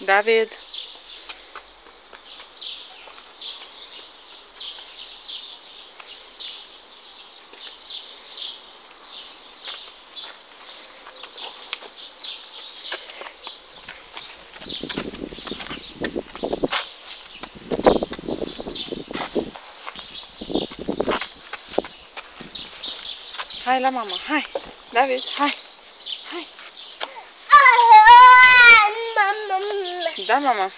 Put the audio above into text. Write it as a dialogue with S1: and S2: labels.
S1: David. Hai la mama, hai. David, hai. Да, мама?